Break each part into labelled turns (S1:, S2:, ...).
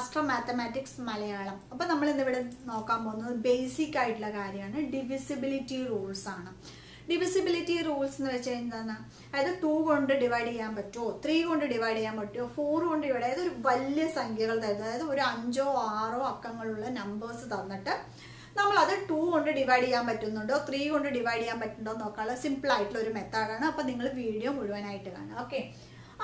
S1: Master mathematics Malayalam. അപ്പൊ നമ്മൾ ഇന്നിവിടെ നോക്കാൻ പോകുന്നത് ബേസിക് ആയിട്ടുള്ള കാര്യമാണ്. ഡിവിസിബിലിറ്റി റൂൾസ് ആണ്. ഡിവിസിബിലിറ്റി റൂൾസ് എന്ന് വെച്ചാൽ എന്താണ്? അതായത് ടു കൊണ്ട് ഡിവൈഡ് ചെയ്യാൻ പറ്റുമോ ത്രീ കൊണ്ട് ഡിവൈഡ് ചെയ്യാൻ പറ്റുമോ ഫോർ കൊണ്ട് ഡിവൈഡ് അതായത് ഒരു വലിയ സംഖ്യകൾ തരുന്നത്. അതായത് ഒരു അഞ്ചോ ആറോ അക്കങ്ങളുള്ള നമ്പേഴ്സ് തന്നിട്ട് നമ്മൾ അത് ടു കൊണ്ട് ഡിവൈഡ് ചെയ്യാൻ പറ്റുന്നുണ്ടോ? ത്രീ കൊണ്ട് ഡിവൈഡ് ചെയ്യാൻ പറ്റുന്നുണ്ടോ നോക്കാനുള്ള സിമ്പിൾ ആയിട്ടുള്ള ഒരു മെത്തേഡാണ് അപ്പൊ നിങ്ങൾ വീഡിയോ മുഴുവനായിട്ട് കാണാം ഓക്കെ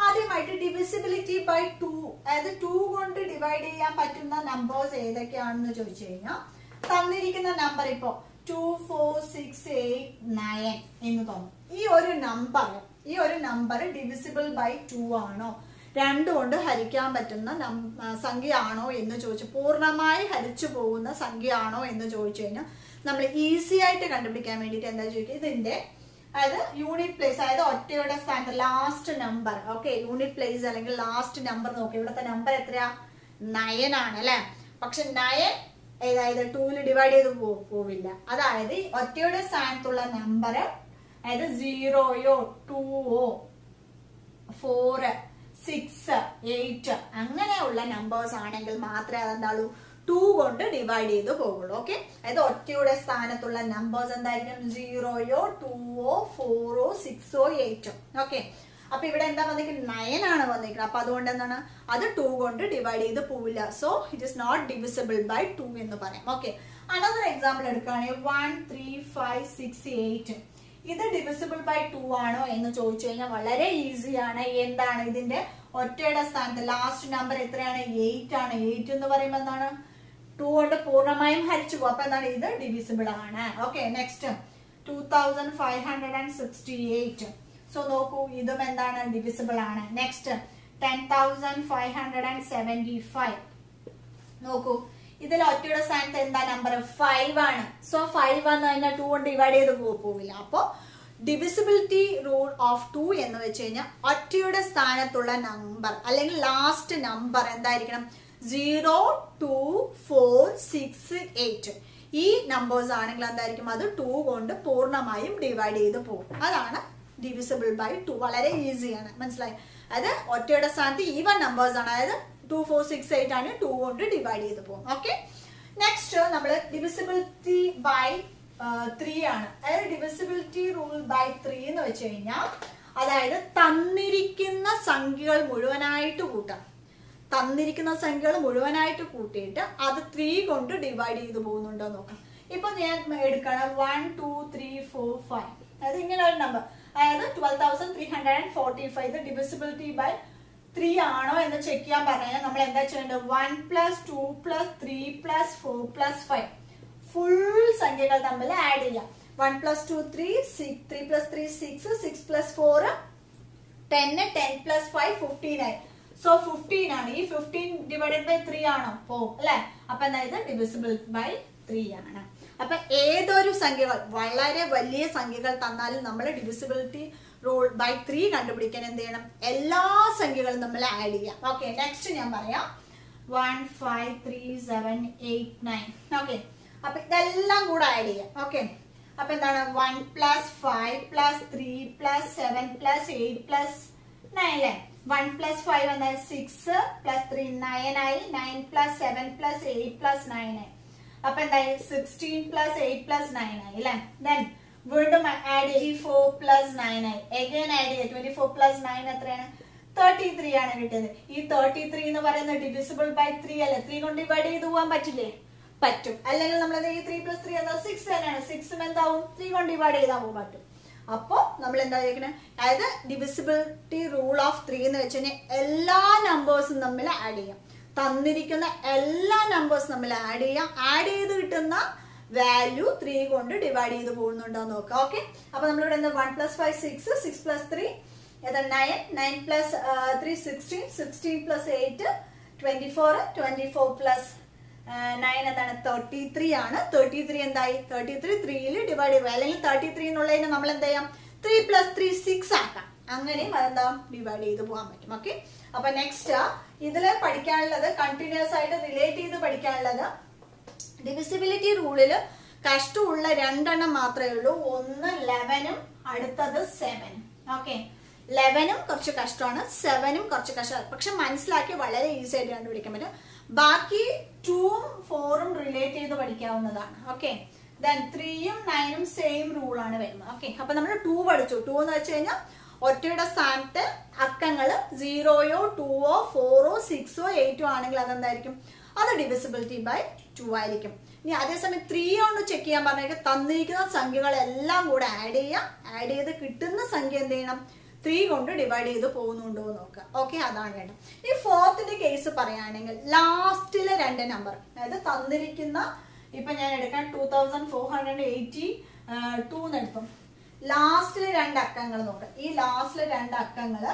S1: ആദ്യമായിട്ട് ഡിവിസിബിലിറ്റി ബൈ ടു അതായത് ടു കൊണ്ട് ഡിവൈഡ് ചെയ്യാൻ പറ്റുന്ന നമ്പേഴ്സ് ഏതൊക്കെയാണെന്ന് ചോദിച്ചു കഴിഞ്ഞാൽ തന്നിരിക്കുന്ന നമ്പർ ഇപ്പോ two four six eight nine എന്ന് തോന്നും. ഈ ഒരു നമ്പർ ഈ ഒരു നമ്പർ ഡിവിസിബിൾ ബൈ ടു ആണോ? രണ്ട് കൊണ്ട് ഹരിക്കാൻ പറ്റുന്ന സംഖ്യയാണോ എന്ന് ചോദിച്ചു. പൂർണമായി ഹരിച്ചു പോകുന്ന സംഖ്യയാണോ എന്ന് ചോദിച്ചു കഴിഞ്ഞാൽ നമ്മൾ ഈസി ആയിട്ട് കണ്ടുപിടിക്കാൻ വേണ്ടിയിട്ട് എന്താ ചോദിക്കുക? ഇതിന്റെ അതായത് യൂണിറ്റ് പ്ലേസ് അതായത് ഒറ്റയുടെ സ്ഥാനത്ത് last number okay unit place അല്ലെങ്കിൽ ലാസ്റ്റ് നമ്പർ നോക്കി ഇവിടുത്തെ നമ്പർ എത്രയാ? നയൻ ആണ് അല്ലെ? പക്ഷെ നയൻ അതായത് ടൂൽ ഡിവൈഡ് ചെയ്ത് പോവില്ല. അതായത് ഒറ്റയുടെ സ്ഥാനത്തുള്ള നമ്പർ അതായത് സീറോയോ ടൂവോ ഫോറ് സിക്സ് എയ്റ്റ് അങ്ങനെയുള്ള നമ്പേഴ്സ് ആണെങ്കിൽ മാത്രമേ അതെന്താളൂ ടു കൊണ്ട് ഡിവൈഡ് ചെയ്ത് പോകുള്ളൂ ഓക്കെ അതായത് ഒറ്റയുടെ സ്ഥാനത്തുള്ള നമ്പേഴ്സ് എന്തായിരിക്കും? സീറോയോ ടൂവോ ഫോറോ സിക്സോ എയ്റ്റോ ഓക്കെ അപ്പൊ ഇവിടെ എന്താ വന്നിരിക്കുന്നത്? നയൻ ആണ് വന്നിരിക്കുന്നത്. അപ്പൊ അതുകൊണ്ട് എന്താണ്? അത് ടു കൊണ്ട് ഡിവൈഡ് ചെയ്ത് പോവില്ല. So it is not divisible by two എന്ന് പറയാം ഓക്കെ അനദർ എക്സാമ്പിൾ എടുക്കുകയാണെങ്കിൽ one three five six eight ഇത് ഡിവിസിബിൾ ബൈ ടു ആണോ എന്ന് ചോദിച്ചു കഴിഞ്ഞാൽ വളരെ ഈസിയാണ് എന്താണ് ഇതിന്റെ? ഒറ്റയുടെ സ്ഥാനത്ത് ലാസ്റ്റ് നമ്പർ എത്രയാണ്? എയ്റ്റ് ആണ്. എയ്റ്റ് എന്ന് പറയുമ്പോൾ എന്താണ്? ടു കൊണ്ട് പൂർണമായും ഹരിച്ചു പോകും അപ്പൊ എന്താണ് ഇത്? ഡിവിസിബിൾ ആണ്. Okay next two thousand five hundred and sixty eight so നോക്കൂ ഇതും എന്താണ്? ഡിവിസിബിൾ ആണ്. Next ten thousand five hundred and seventy five നോക്കൂ ഇതിൽ ഒറ്റയുടെ സ്ഥാനത്ത് എന്താ നമ്പർ ഫൈവ് ആണ്. സോ ഫൈവ് വന്ന് കഴിഞ്ഞാൽ ടു കൊണ്ട് ഡിവൈഡ് ചെയ്ത് പോവില്ല. അപ്പോ ഡിവിസിബിലിറ്റി റൂൾ ഓഫ് ടു എന്ന് വെച്ച് കഴിഞ്ഞാൽ ഒറ്റയുടെ സ്ഥാനത്തുള്ള നമ്പർ അല്ലെങ്കിൽ ലാസ്റ്റ് നമ്പർ എന്തായിരിക്കണം? Zero two four six eight ഈ നമ്പേഴ്സ് ആണെങ്കിൽ എന്തായിരിക്കും? അത് ടു കൊണ്ട് പൂർണമായും ഡിവൈഡ് ചെയ്ത് പോകും. അതാണ് ഡിവിസിബിൾ ബൈ ടു വളരെ ഈസിയാണ് മനസ്സിലായി? അതായത് ഒറ്റയുടെ സ്ഥാനത്ത് ഈവൻ നമ്പേഴ്സ് ആണ്. അതായത് ടു ഫോർ സിക്സ് എയ്റ്റ് ആണ് ടു കൊണ്ട് ഡിവൈഡ് ചെയ്ത് പോകും. ഓക്കെ നെക്സ്റ്റ് നമ്മൾ ഡിവിസിബിലിറ്റി ബൈ ത്രീ ആണ്. അതായത് ഡിവിസിബിലിറ്റി റൂൾ ബൈ ത്രീ എന്ന് വെച്ച് കഴിഞ്ഞാൽ അതായത് തന്നിരിക്കുന്ന സംഖ്യകൾ മുഴുവനായിട്ട് കൂട്ടാം. തന്നിരിക്കുന്ന സംഖ്യകൾ മുഴുവനായിട്ട് കൂട്ടിയിട്ട് അത് ത്രീ കൊണ്ട് ഡിവൈഡ് ചെയ്ത് പോകുന്നുണ്ടോ നോക്കാം. ഇപ്പൊ ഞാൻ എടുക്കണം one two three four five അതായത് ഇങ്ങനെ ഒരു നമ്പർ അതായത് twelve thousand three hundred and forty five divisibility by three ആണോ എന്ന് ചെക്ക് ചെയ്യാൻ പറഞ്ഞാൽ നമ്മൾ എന്താ ചെയ്യേണ്ടത്? One plus two plus three plus four plus five full സംഖ്യകൾ തമ്മിൽ ആഡ് ചെയ്യാം. One plus two three six three plus three six six plus four ten ten plus five fifteen ആയി സോ ഫിഫ്റ്റീൻ ആണ്. ഈ ഫിഫ്റ്റീൻ ഡിവൈഡഡ് ബൈ ത്രീ ആണോ? പോ അല്ലെ? അപ്പൊ എന്തായത്? ഡിവിസിബിൾ ബൈ ത്രീ ആണ്. അപ്പൊ ഏതൊരു സംഖ്യകൾ വളരെ വലിയ സംഖ്യകൾ തന്നാലും നമ്മൾ ഡിവിസിബിലിറ്റി റൂൾ ബൈ ത്രീ കണ്ടുപിടിക്കാൻ എന്ത് ചെയ്യണം? എല്ലാ സംഖ്യകളും നമ്മൾ ആഡ് ചെയ്യാം. ഓക്കെ നെക്സ്റ്റ് ഞാൻ പറയാം. One five three seven eight nine okay അപ്പൊ ഇതെല്ലാം കൂടെ ആഡ് ചെയ്യാം. ഓക്കെ അപ്പൊ എന്താണ്? One plus five plus three plus seven plus eight plus nine അല്ലേ? വൺ പ്ലസ് ഫൈവ് എന്നാൽ സിക്സ് പ്ലസ് ത്രീ നയൻ ആയി. Nine plus seven plus eight plus nine ആയി. അപ്പൊ എന്തായി? Sixteen plus eight plus nine ആയി അല്ലെ? ദെൻ വീണ്ടും add ചെയ്ത് ഫോർ പ്ലസ് നയൻ ആയി. എഗൈൻ ആഡ് ചെയ്യുക ട്വന്റി ഫോർ പ്ലസ് നയൻ എത്രയാണ്? തേർട്ടി ത്രീ ആണ് കിട്ടിയത്. ഈ തേർട്ടി ത്രീ എന്ന് പറയുന്നത് ഡിവിസിബിൾ ബൈ ത്രീ അല്ലേ? ത്രീ കൊണ്ട് ഡിവൈഡ് ചെയ്ത് പോകാൻ പറ്റില്ലേ? പറ്റും. അല്ലെങ്കിൽ നമ്മൾ ഈ ത്രീ പ്ലസ് ത്രീ എന്നാൽ സിക്സ് തന്നെയാണ്. സിക്സും എന്താവും? ത്രീ കൊണ്ട് ഡിവൈഡ് ചെയ്താവും പറ്റും. അപ്പോ നമ്മൾ എന്താ ചോദിക്കണേ അതായത് ഡിവിസിബിലിറ്റി റൂൾ ഓഫ് ത്രീ എന്ന് വെച്ച് എല്ലാ നമ്പേഴ്സും തമ്മിൽ ആഡ് ചെയ്യാം. തന്നിരിക്കുന്ന എല്ലാ നമ്പേഴ്സും തമ്മിൽ ആഡ് ചെയ്യാം. ആഡ് ചെയ്ത് കിട്ടുന്ന വാല്യൂ ത്രീ കൊണ്ട് ഡിവൈഡ് ചെയ്ത് പോകുന്നുണ്ടോ നോക്കാം. ഓക്കെ അപ്പൊ നമ്മളിവിടെ one plus five six six plus three ഏതാ? Nine nine plus three sixteen sixteen plus eight twenty four twenty four plus nine എന്താണ്? തേർട്ടി ത്രീ ആണ്. തേർട്ടി ത്രീ എന്തായി? തേർട്ടി ത്രീ ത്രീയിൽ ഡിവൈഡ് ചെയ്യുക. അല്ലെങ്കിൽ തേർട്ടി ത്രീ എന്നുള്ളതിന് നമ്മൾ എന്ത് ചെയ്യാം? ത്രീ പ്ലസ് ത്രീ സിക്സ് ആക്കാം. അങ്ങനെയും അതെന്താ? ഡിവൈഡ് ചെയ്ത് പോകാൻ പറ്റും. ഓക്കെ അപ്പൊ നെക്സ്റ്റ് ഇതിൽ പഠിക്കാനുള്ളത് കണ്ടിന്യൂസ് ആയിട്ട് റിലേറ്റ് ചെയ്ത് പഠിക്കാനുള്ളത് ഡിവിസിബിലിറ്റി റൂളിൽ കഷ്ടമുള്ള രണ്ടെണ്ണം മാത്രമേ ഉള്ളൂ. ഒന്ന് ലെവനും അടുത്തത് സെവനും ഓക്കെ ലെവനും കുറച്ച് കഷ്ടമാണ് സെവനും കുറച്ച് കഷ്ടമാണ്. പക്ഷെ മനസ്സിലാക്കി വളരെ ഈസി ആയിട്ട് കണ്ടുപിടിക്കാൻ പറ്റും. ബാക്കി ടൂവും ഫോറും റിലേറ്റ് ചെയ്ത് പഠിക്കാവുന്നതാണ്. ഓക്കെ ദെൻ ത്രീയും നയനും സെയിം ആണ് വരുന്നത്. ഓക്കെ അപ്പൊ നമ്മൾ ടൂ പഠിച്ചു. ടൂ എന്ന് വെച്ച് കഴിഞ്ഞാൽ ഒറ്റയുടെ സ്ഥാനത്ത് അക്കങ്ങൾ സീറോയോ ടൂവോ ഫോറോ സിക്സോ എയ്റ്റോ ആണെങ്കിൽ അതെന്തായിരിക്കും? അത് ഡിവിസിബിലിറ്റി ബൈ ടു ആയിരിക്കും. ഇനി അതേസമയം ത്രീ കൊണ്ട് ചെക്ക് ചെയ്യാൻ പറഞ്ഞാൽ തന്നിരിക്കുന്ന സംഖ്യകളെല്ലാം കൂടെ ആഡ് ചെയ്യാം ആഡ് ചെയ്ത് കിട്ടുന്ന സംഖ്യ എന്ത് ചെയ്യണം? ത്രീ കൊണ്ട് ഡിവൈഡ് ചെയ്ത് പോകുന്നുണ്ടോ എന്ന് നോക്കുക. ഓക്കെ അതാണ് വേണ്ടത്. ഈ ഫോർത്തിന്റെ കേസ് പറയുകയാണെങ്കിൽ ലാസ്റ്റിലെ രണ്ട് നമ്പർ അതായത് തന്നിരിക്കുന്ന ഇപ്പൊ ഞാൻ എടുക്കാൻ two thousand four hundred eighty two എന്നെടുത്തു ലാസ്റ്റിലെ രണ്ട് അക്കങ്ങൾ നോക്കുക ഈ ലാസ്റ്റിലെ രണ്ട് അക്കങ്ങൾ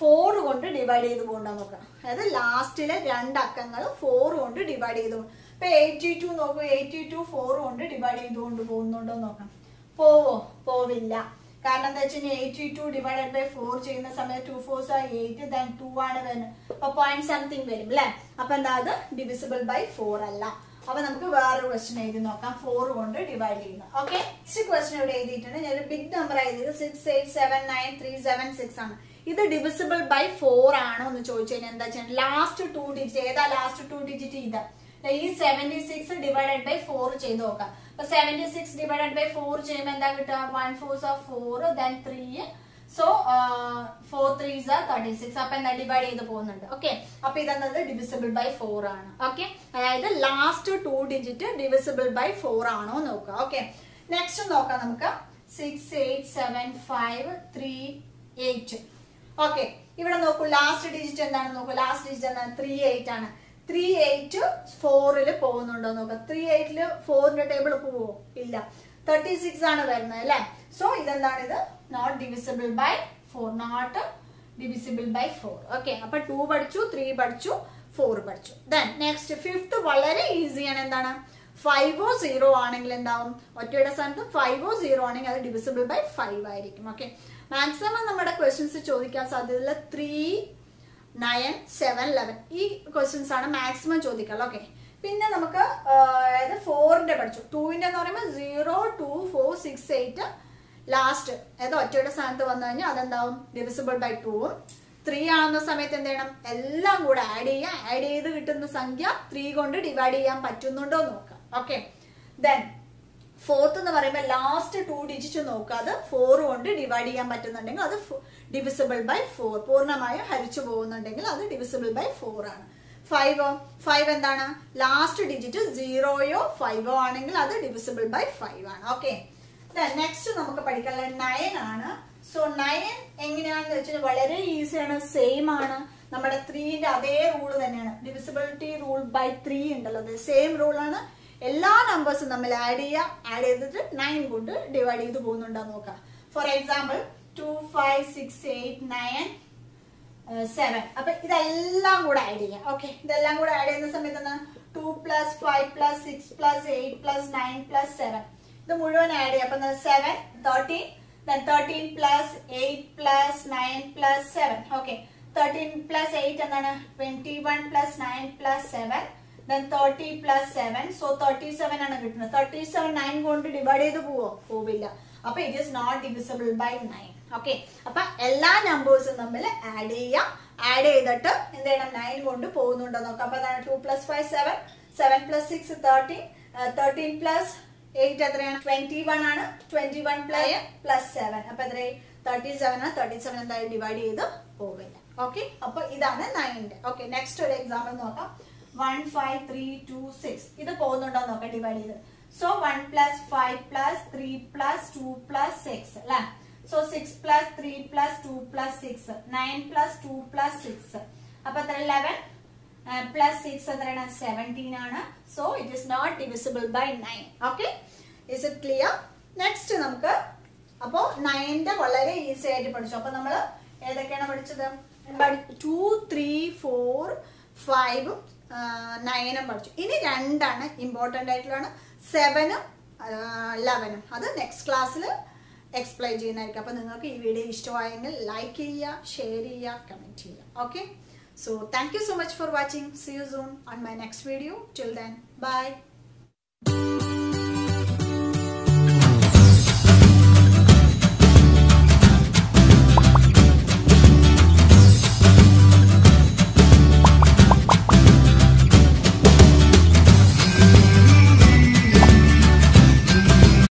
S1: ഫോർ കൊണ്ട് ഡിവൈഡ് ചെയ്ത് പോകണ്ടോ നോക്കണം അതായത് ലാസ്റ്റിലെ രണ്ട് അക്കങ്ങൾ ഫോർ കൊണ്ട് ഡിവൈഡ് ചെയ്ത് പോകും ഇപ്പൊ എയ്റ്റി ടു നോക്കുക എയ്റ്റി ടു ഫോർ കൊണ്ട് ഡിവൈഡ് ചെയ്തുകൊണ്ട് പോകുന്നുണ്ടോ നോക്കാം. പോവോ? പോവില്ല. കാരണം എന്താ വെച്ച് കഴിഞ്ഞാൽ eighty two divided by four ചെയ്യുന്ന സമയത്ത് ടു ഫോർ ആ എയ്റ്റ് ദൻ ടു ആണ് വരുന്നത്. അപ്പൊ പോയിന്റ് സംതിങ് വരും അല്ലെ അപ്പൊ എന്താ അത്? ഡിവിസിബിൾ ബൈ ഫോർ അല്ല. അപ്പൊ നമുക്ക് വേറൊരു ക്വസ്റ്റ്യൻ എഴുതി നോക്കാം. ഫോർ കൊണ്ട് ഡിവൈഡ് ചെയ്യുന്നു. ഓക്കെ നെക്സ്റ്റ് ക്വസ്റ്റ്യൻ ഇവിടെ എഴുതിയിട്ടുണ്ട്. ഞാൻ ഒരു ബിഗ് നമ്പർ എഴുതിയത് six eight seven nine three seven six ആണ്. ഇത് ഡിവിസിബിൾ ബൈ ഫോർ ആണോ എന്ന് ചോദിച്ചു കഴിഞ്ഞാൽ എന്താ വെച്ചാൽ ലാസ്റ്റ് ടു ഡിജിറ്റ് ഏതാ ലാസ്റ്റ് ടു ഡിജിറ്റ് ഇത്? ഈ seventy six divided by four ചെയ്ത് നോക്കാം. അപ്പൊ seventy six divided by four ചെയ്യുമ്പോൾ എന്താ കിട്ടുക? One fours of four then three so four threes are thirty six അപ്പൊ എന്താ ഡിവൈഡ് ചെയ്ത് പോകുന്നുണ്ട്? ഓക്കെ അപ്പൊ ഇതെന്നത് ഡിവിസിബിൾ ബൈ ഫോർ ആണ്. ഓക്കെ അതായത് last two digit divisible by four ആണോ നോക്കുക. ഓക്കെ നെക്സ്റ്റ് നോക്കാം നമുക്ക്. Six eight seven five three eight okay ഇവിടെ നോക്കൂ ലാസ്റ്റ് ഡിജിറ്റ് എന്താണ് നോക്കൂ. ലാസ്റ്റ് ഡിജിറ്റ് എന്താണ് ത്രീ എയ്റ്റ് ആണ്. ത്രീ എയ്റ്റ് ഫോറിൽ പോകുന്നുണ്ടോ നോക്കാം. ത്രീ എയ്റ്റിൽ ഫോറിന്റെ ടേബിൾ പോവോ? ഇല്ല. തേർട്ടി സിക്സ് ആണ് വരുന്നത് അല്ലെ? സോ ഇതെന്താണ് ഇത് not divisible by four not divisible by four okay അപ്പൊ ടു പഠിച്ചു ത്രീ പഠിച്ചു ഫോർ പഠിച്ചു. ദെൻ നെക്സ്റ്റ് ഫിഫ്ത്ത് വളരെ ഈസിയാണ് എന്താണ്? ഫൈവോ സീറോ ആണെങ്കിൽ എന്താവും? ഒറ്റയുടെ സ്ഥാനത്ത് ഫൈവോ സീറോ ആണെങ്കിൽ അത് ഡിവിസിബിൾ ബൈ ഫൈവ് ആയിരിക്കും. ഓക്കെ മാക്സിമം നമ്മുടെ ക്വസ്റ്റ്യൻസ് ചോദിക്കാൻ സാധ്യതയുള്ള ത്രീ നയൻ സെവൻ ലെവൻ ഈ ക്വസ്റ്റ്യൻസ് ആണ് മാക്സിമം ചോദിക്കാറ് ഓക്കെ പിന്നെ നമുക്ക് അതായത് ഫോറിന്റെ പഠിച്ചു. ടൂവിന്റെ എന്ന് പറയുമ്പോൾ zero two four six eight last അതായത് ഒറ്റയുടെ സ്ഥാനത്ത് വന്നു കഴിഞ്ഞാൽ അതെന്താവും? ഡിവിസിബിൾ ബൈ ടൂവും ത്രീ ആവുന്ന സമയത്ത് എന്ത് ചെയ്യണം? എല്ലാം കൂടെ ആഡ് ചെയ്യുക. ആഡ് ചെയ്ത് കിട്ടുന്ന സംഖ്യ ത്രീ കൊണ്ട് ഡിവൈഡ് ചെയ്യാൻ പറ്റുന്നുണ്ടോ നോക്കാം ഓക്കെ ദെൻ ഫോർത്ത് എന്ന് പറയുമ്പോൾ ലാസ്റ്റ് ടു ഡിജിറ്റ് നോക്കാതെ ഫോർ കൊണ്ട് ഡിവൈഡ് ചെയ്യാൻ പറ്റുന്നുണ്ടെങ്കിൽ അത് ഡിവിസിബിൾ ബൈ ഫോർ പൂർണമായും ഹരിച്ചു പോകുന്നുണ്ടെങ്കിൽ അത് ഡിവിസിബിൾ ബൈ ഫോർ ആണ്. ഫൈവ് ഫൈവ് എന്താണ്? ലാസ്റ്റ് ഡിജിറ്റ് സീറോയോ ഫൈവോ ആണെങ്കിൽ അത് ഡിവിസിബിൾ ബൈ ഫൈവ് ആണ്. ഓക്കെ നെക്സ്റ്റ് നമുക്ക് പഠിക്കാനുള്ളത് നയൻ ആണ്. സോ നയൻ എങ്ങനെയാണെന്ന് വെച്ചാൽ വളരെ ഈസിയാണ് സെയിം ആണ്. നമ്മുടെ ത്രീന്റെ അതേ റൂൾ തന്നെയാണ്. ഡിവിസിബിലിറ്റി റൂൾ ബൈ ത്രീ ഉണ്ടല്ലോ. സെയിം റൂൾ ആണ് എല്ലാ നമ്പേഴ്സും നമ്മൾ ആഡ് ചെയ്യുക. ആഡ് ചെയ്തിട്ട് നയൻ കൊണ്ട് ഡിവൈഡ് ചെയ്ത് പോകുന്നുണ്ടോ നോക്കാം. For example two five six eight nine seven അപ്പൊ ഇതെല്ലാം കൂടെ ആഡ് ചെയ്യാം ഓക്കെ ഇതെല്ലാം കൂടെ ആഡ് ചെയ്യുന്ന സമയത്ത് two plus five plus six plus eight plus nine plus seven ഇത് മുഴുവൻ ആഡ് ചെയ്യാം അപ്പൊ seven thirteen thirteen plus eight plus nine plus seven okay thirteen plus eight എന്താണ്? Twenty one plus nine plus seven then thirty plus seven so thirty seven ആണ് കിട്ടുന്നത്. Thirty seven nine കൊണ്ട് divide ചെയ്ത് പോവോ? പോവില്ല. അപ്പൊ it is not divisible by nine okay അപ്പൊ എല്ലാ നമ്പേഴ്സും തമ്മിൽ ആഡ് ചെയ്യാം. ആഡ് ചെയ്തിട്ട് എന്ത് ചെയ്യണം? നയൻ കൊണ്ട് പോകുന്നുണ്ടോ നോക്കാം. അപ്പൊ അതാണ് two plus five seven seven plus six thirteen thirteen plus eight എത്രയാണ്? ട്വന്റി വൺ ആണ്. Twenty one plus plus seven അപ്പൊ എത്രയായി? തേർട്ടി സെവൻ ആണ്. തേർട്ടി സെവൻ എന്തായാലും ഡിവൈഡ് ചെയ്ത് പോവില്ല. ഓക്കെ അപ്പൊ ഇതാണ് നയൻന്റെ ഓക്കെ നെക്സ്റ്റ് ഒരു എക്സാമ്പിൾ നോക്കാം. ഫൈവ് ത്രീ ടു സിക്സ് ഇത് പോകുന്നുണ്ടോ നോക്കാം ഡിവൈഡ് ചെയ്ത്. So one plus five plus three plus two plus six അല്ലെ? So six plus three plus two plus six nine plus two plus six അപ്പൊ എത്ര? Eleven plus six എത്രയാണ്? Seventeen ആണ്. So it is not divisible by nine okay is it clear next നമുക്ക് അപ്പോ നയന്റെ വളരെ easy ആയിട്ട് പഠിച്ചു. അപ്പൊ നമ്മൾ ഏതൊക്കെയാണ് പഠിച്ചത്? ടു ത്രീ ഫോർ ഫൈവും നയനും പഠിച്ചു. ഇനി രണ്ടാണ് ഇമ്പോർട്ടന്റ് ആയിട്ടുള്ളതാണ്. സെവനും ലെവനും അത് നെക്സ്റ്റ് ക്ലാസ്സിൽ എക്സ്പ്ലെയിൻ ചെയ്യുന്നതായിരിക്കും. അപ്പോൾ നിങ്ങൾക്ക് ഈ വീഡിയോ ഇഷ്ടമായെങ്കിൽ ലൈക്ക് ചെയ്യുക ഷെയർ ചെയ്യുക കമന്റ് ചെയ്യുക. Okay so thank you so much for watching see you soon on my next video till then bye.